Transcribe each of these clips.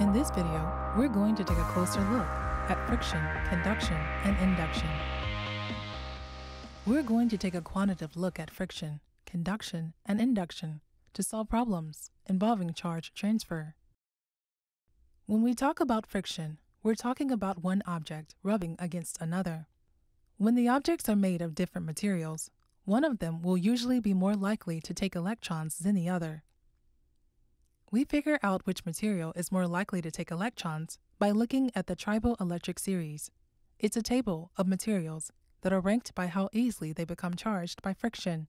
In this video, we're going to take a closer look at friction, conduction, and induction. We're going to take a quantitative look at friction, conduction, and induction to solve problems involving charge transfer. When we talk about friction, we're talking about one object rubbing against another. When the objects are made of different materials, one of them will usually be more likely to take electrons than the other. We figure out which material is more likely to take electrons by looking at the triboelectric series. It's a table of materials that are ranked by how easily they become charged by friction.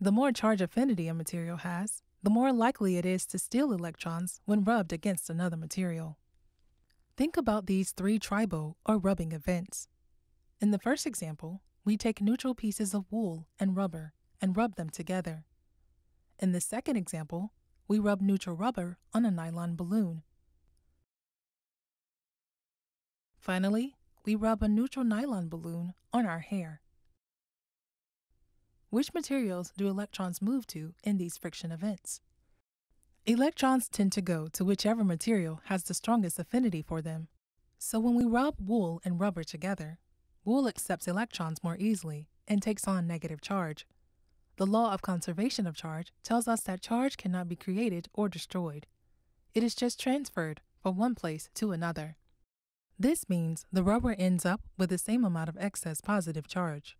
The more charge affinity a material has, the more likely it is to steal electrons when rubbed against another material. Think about these three tribo or rubbing events. In the first example, we take neutral pieces of wool and rubber and rub them together. In the second example, we rub neutral rubber on a nylon balloon. Finally, we rub a neutral nylon balloon on our hair. Which materials do electrons move to in these friction events? Electrons tend to go to whichever material has the strongest affinity for them. So when we rub wool and rubber together, wool accepts electrons more easily and takes on negative charge. The law of conservation of charge tells us that charge cannot be created or destroyed. It is just transferred from one place to another. This means the rubber ends up with the same amount of excess positive charge.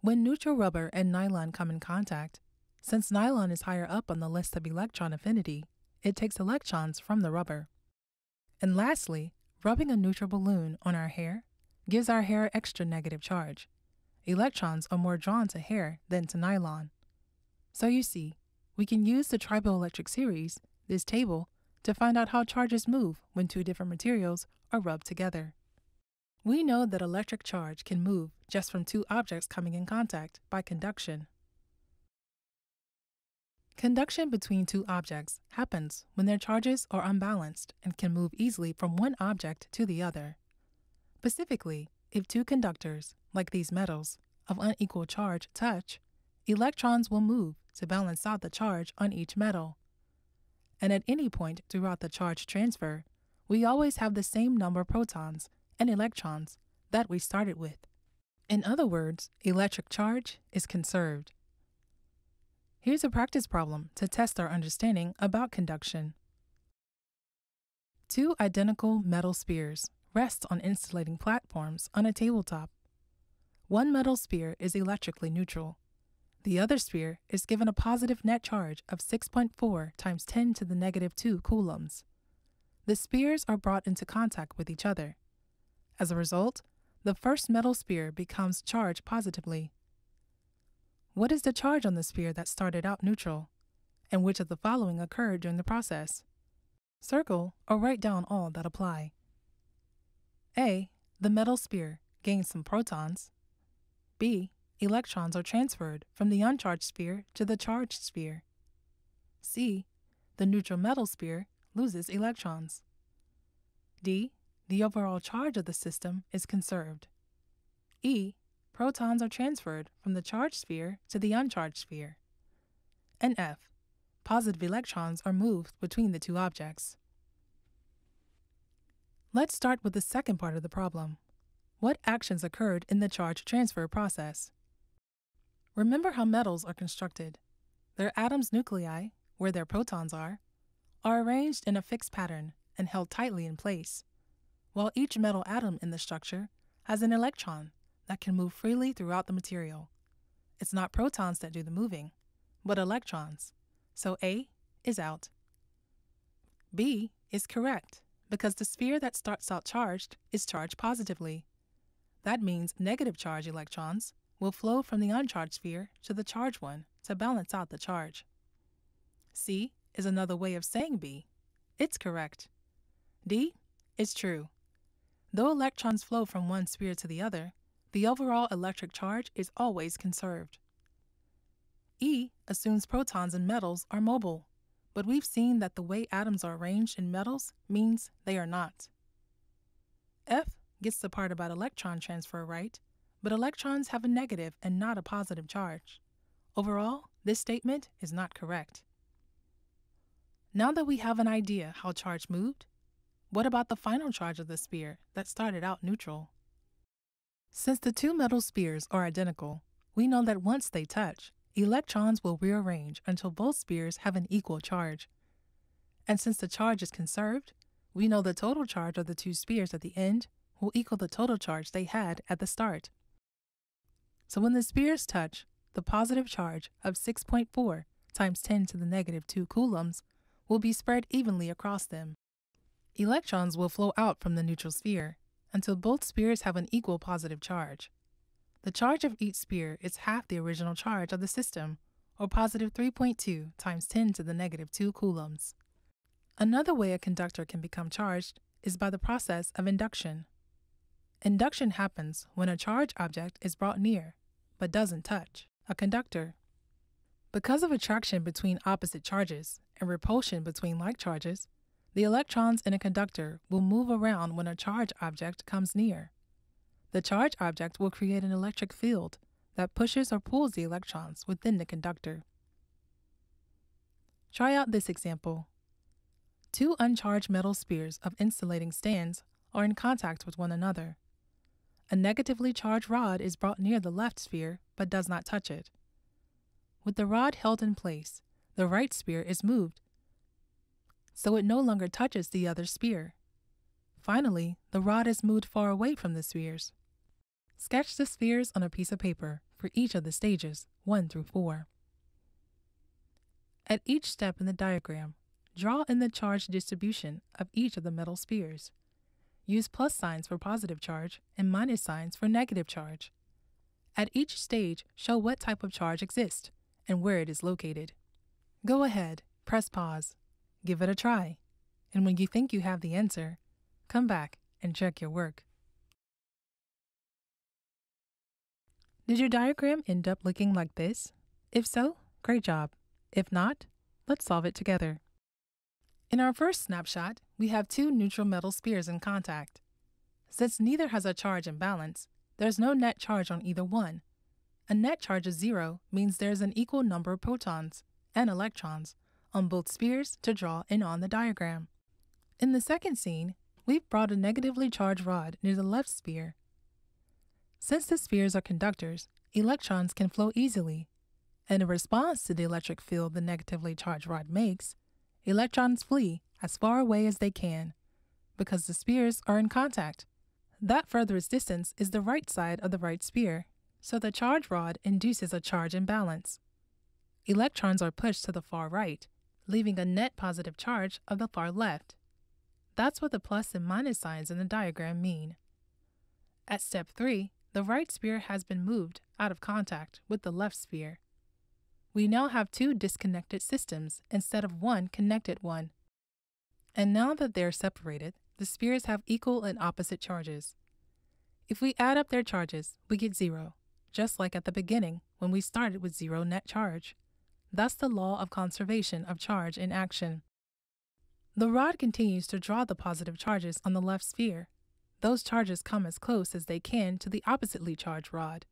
When neutral rubber and nylon come in contact, since nylon is higher up on the list of electron affinity, it takes electrons from the rubber. And lastly, rubbing a neutral balloon on our hair gives our hair extra negative charge electrons are more drawn to hair than to nylon. So you see, we can use the triboelectric series, this table, to find out how charges move when two different materials are rubbed together. We know that electric charge can move just from two objects coming in contact by conduction. Conduction between two objects happens when their charges are unbalanced and can move easily from one object to the other. Specifically, if two conductors, like these metals, of unequal charge touch, electrons will move to balance out the charge on each metal. And at any point throughout the charge transfer, we always have the same number of protons and electrons that we started with. In other words, electric charge is conserved. Here's a practice problem to test our understanding about conduction. Two identical metal spheres rest on insulating platforms on a tabletop. One metal sphere is electrically neutral. The other sphere is given a positive net charge of 6.4 times 10 to the negative 2 coulombs. The spheres are brought into contact with each other. As a result, the first metal sphere becomes charged positively. What is the charge on the sphere that started out neutral? And which of the following occurred during the process? Circle or write down all that apply. A. The metal sphere gains some protons. B. Electrons are transferred from the uncharged sphere to the charged sphere. C. The neutral metal sphere loses electrons. D. The overall charge of the system is conserved. E. Protons are transferred from the charged sphere to the uncharged sphere. And F. Positive electrons are moved between the two objects. Let's start with the second part of the problem. What actions occurred in the charge transfer process? Remember how metals are constructed. Their atoms' nuclei, where their protons are, are arranged in a fixed pattern and held tightly in place, while each metal atom in the structure has an electron that can move freely throughout the material. It's not protons that do the moving, but electrons. So A is out. B is correct because the sphere that starts out charged is charged positively. That means negative charge electrons will flow from the uncharged sphere to the charged one to balance out the charge. C is another way of saying B. It's correct. D is true. Though electrons flow from one sphere to the other, the overall electric charge is always conserved. E assumes protons in metals are mobile but we've seen that the way atoms are arranged in metals means they are not. F gets the part about electron transfer right, but electrons have a negative and not a positive charge. Overall, this statement is not correct. Now that we have an idea how charge moved, what about the final charge of the sphere that started out neutral? Since the two metal spheres are identical, we know that once they touch, electrons will rearrange until both spheres have an equal charge. And since the charge is conserved, we know the total charge of the two spheres at the end will equal the total charge they had at the start. So when the spheres touch, the positive charge of 6.4 times 10 to the negative 2 coulombs will be spread evenly across them. Electrons will flow out from the neutral sphere until both spheres have an equal positive charge. The charge of each sphere is half the original charge of the system, or positive 3.2 times 10 to the negative 2 coulombs. Another way a conductor can become charged is by the process of induction. Induction happens when a charged object is brought near, but doesn't touch, a conductor. Because of attraction between opposite charges and repulsion between like charges, the electrons in a conductor will move around when a charged object comes near. The charged object will create an electric field that pushes or pulls the electrons within the conductor. Try out this example. Two uncharged metal spheres of insulating stands are in contact with one another. A negatively charged rod is brought near the left sphere but does not touch it. With the rod held in place, the right sphere is moved so it no longer touches the other sphere. Finally, the rod is moved far away from the spheres. Sketch the spheres on a piece of paper for each of the stages, 1 through 4. At each step in the diagram, draw in the charge distribution of each of the metal spheres. Use plus signs for positive charge and minus signs for negative charge. At each stage, show what type of charge exists and where it is located. Go ahead, press pause, Give it a try, and when you think you have the answer, come back and check your work. Did your diagram end up looking like this? If so, great job. If not, let's solve it together. In our first snapshot, we have two neutral metal spheres in contact. Since neither has a charge imbalance, there's no net charge on either one. A net charge of zero means there's an equal number of protons and electrons on both spheres to draw in on the diagram. In the second scene, we've brought a negatively charged rod near the left sphere. Since the spheres are conductors, electrons can flow easily, and in response to the electric field the negatively charged rod makes, electrons flee as far away as they can because the spheres are in contact. That furthest distance is the right side of the right sphere, so the charge rod induces a charge imbalance. Electrons are pushed to the far right, leaving a net positive charge of the far left. That's what the plus and minus signs in the diagram mean. At step 3, the right sphere has been moved out of contact with the left sphere. We now have two disconnected systems instead of one connected one. And now that they are separated, the spheres have equal and opposite charges. If we add up their charges, we get zero, just like at the beginning when we started with zero net charge thus the law of conservation of charge in action. The rod continues to draw the positive charges on the left sphere. Those charges come as close as they can to the oppositely charged rod.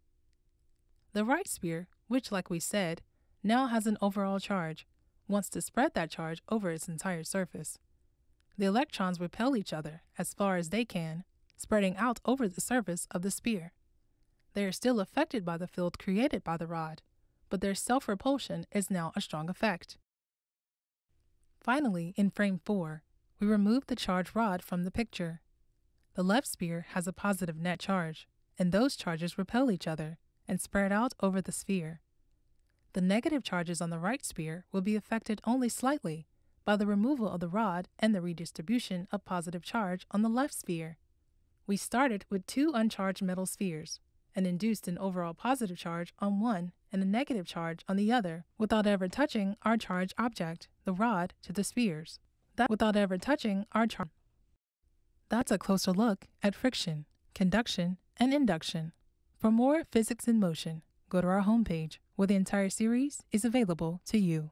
The right sphere, which, like we said, now has an overall charge, wants to spread that charge over its entire surface. The electrons repel each other as far as they can, spreading out over the surface of the sphere. They are still affected by the field created by the rod, but their self repulsion is now a strong effect. Finally, in frame 4, we remove the charge rod from the picture. The left sphere has a positive net charge, and those charges repel each other and spread out over the sphere. The negative charges on the right sphere will be affected only slightly by the removal of the rod and the redistribution of positive charge on the left sphere. We started with two uncharged metal spheres, and induced an overall positive charge on one and a negative charge on the other without ever touching our charged object, the rod, to the spheres. That without ever touching our charge. That's a closer look at friction, conduction, and induction. For more physics in motion, go to our homepage where the entire series is available to you.